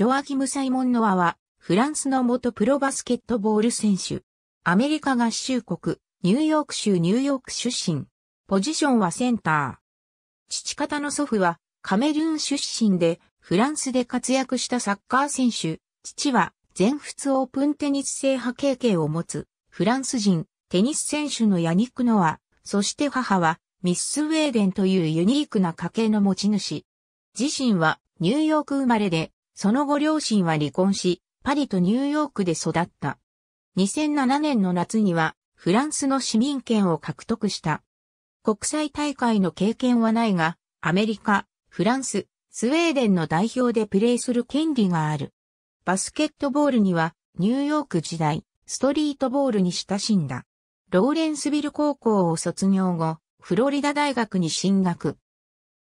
ジョアキム・サイモン・ノアは、フランスの元プロバスケットボール選手。アメリカ合衆国、ニューヨーク州ニューヨーク出身。ポジションはセンター。父方の祖父は、カメルーン出身で、フランスで活躍したサッカー選手。父は、全仏オープンテニス制覇経験を持つ、フランス人、テニス選手のヤニック・ノア。そして母は、ミス・ウェーデンというユニークな家系の持ち主。自身は、ニューヨーク生まれで、その後両親は離婚し、パリとニューヨークで育った。2007年の夏には、フランスの市民権を獲得した。国際大会の経験はないが、アメリカ、フランス、スウェーデンの代表でプレーする権利がある。バスケットボールには、ニューヨーク時代、ストリートボールに親しんだ。ローレンスビル高校を卒業後、フロリダ大学に進学。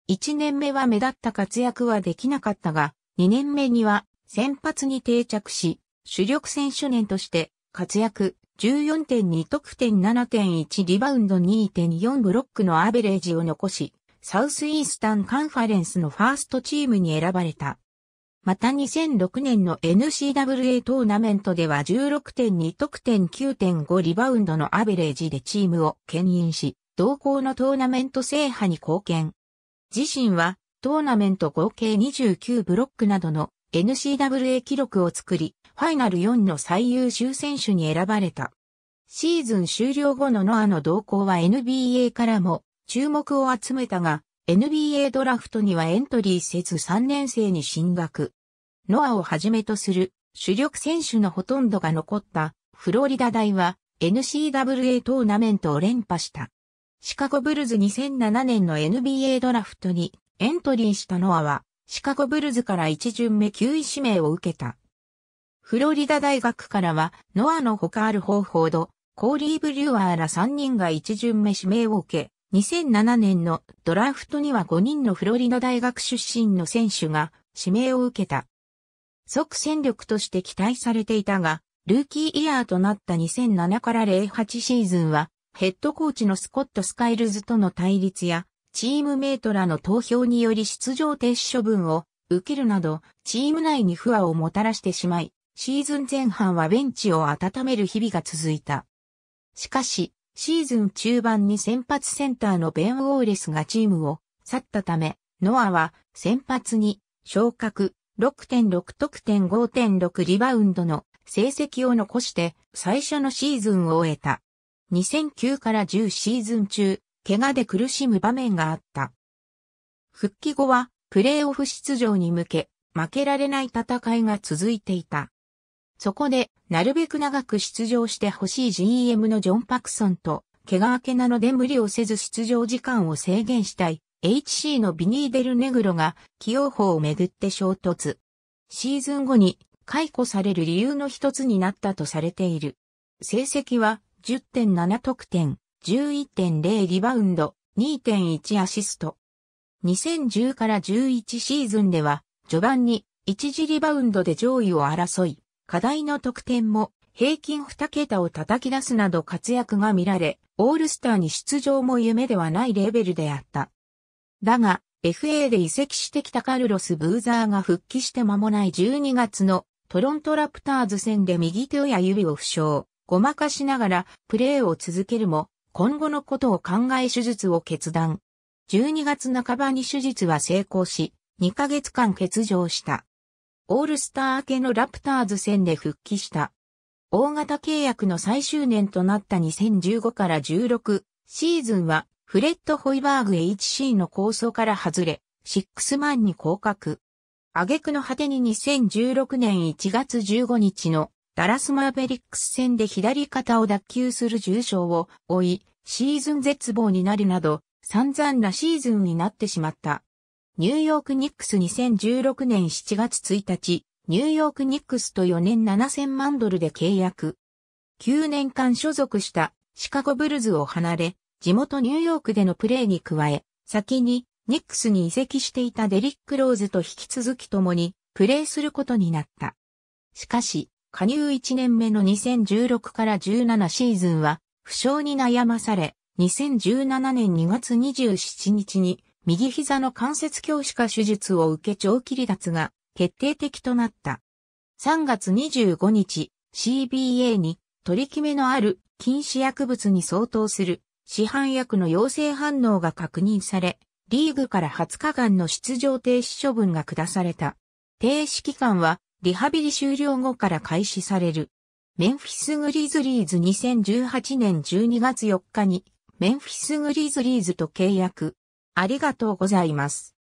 1年目は目立った活躍はできなかったが、2年目には先発に定着し、主力選手年として活躍、14.2得点7.1リバウンド2.4ブロックのアベレージを残し、サウスイースタンカンファレンスのファーストチームに選ばれた。また2006年の NCAA トーナメントでは16.2得点9.5リバウンドのアベレージでチームを牽引し、同校のトーナメント制覇に貢献。自身はトーナメント合計29ブロックなどの NCAA 記録を作り、ファイナル4の最優秀選手に選ばれた。シーズン終了後のノアの動向は NBA からも注目を集めたが、NBA ドラフトにはエントリーせず3年生に進学。ノアをはじめとする主力選手のほとんどが残ったフロリダ大は NCAA トーナメントを連覇した。シカゴブルズ2007年の NBA ドラフトにエントリーしたノアは、シカゴブルズから1巡目9位指名を受けた。フロリダ大学からは、ノアの他ある方法ド、コーリー・ブリュワーら3人が1巡目指名を受け、2007年のドラフトには5人のフロリダ大学出身の選手が指名を受けた。即戦力として期待されていたが、ルーキーイヤーとなった2007から08シーズンはヘッドコーチのスコット・スカイルズとの対立や、チームメイトらの投票により出場停止処分を受けるなど、チーム内に不和をもたらしてしまい、シーズン前半はベンチを温める日々が続いた。しかし、シーズン中盤に先発センターのベン・ウォーレスがチームを去ったため、ノアは先発に昇格6.6得点5.6リバウンドの成績を残して最初のシーズンを終えた。2009から10シーズン中、怪我で苦しむ場面があった。復帰後は、プレーオフ出場に向け、負けられない戦いが続いていた。そこで、なるべく長く出場してほしい GM のジョン・パクソンと、怪我明けなので無理をせず出場時間を制限したい、HC のビニーデル・ネグロが、起用法をめぐって衝突。シーズン後に解雇される理由の一つになったとされている。成績は10.7得点、11.0リバウンド、2.1アシスト。2010から11シーズンでは、序盤に一時リバウンドで上位を争い、課題の得点も平均2桁を叩き出すなど活躍が見られ、オールスターに出場も夢ではないレベルであった。だが、FA で移籍してきたカルロス・ブーザーが復帰して間もない12月のトロントラプターズ戦で右手や指を負傷。ごまかしながらプレーを続けるも、今後のことを考え手術を決断。12月半ばに手術は成功し、2ヶ月間欠場した。オールスター明けのラプターズ戦で復帰した。大型契約の最終年となった2015から16シーズンはフレッド・ホイバーグ HC の構想から外れ、シックスマンに降格。挙句の果てに2016年1月15日のダラスマーベリックス戦で左肩を脱臼する重傷を負い、シーズン絶望になるなど、散々なシーズンになってしまった。ニューヨークニックス2016年7月1日、ニューヨークニックスと4年7000万ドルで契約。9年間所属したシカゴブルズを離れ、地元ニューヨークでのプレーに加え、先にニックスに移籍していたデリック・ローズと引き続き共にプレーすることになった。しかし、加入1年目の2016から17シーズンは、負傷に悩まされ、2017年2月27日に、右膝の関節強視化手術を受け長期離脱が決定的となった。3月25日、CBA に取り決めのある禁止薬物に相当する市販薬の陽性反応が確認され、リーグから20日間の出場停止処分が下された。停止期間はリハビリ終了後から開始される。メンフィスグリズリーズ2018年12月4日にメンフィスグリズリーズと契約。ありがとうございます。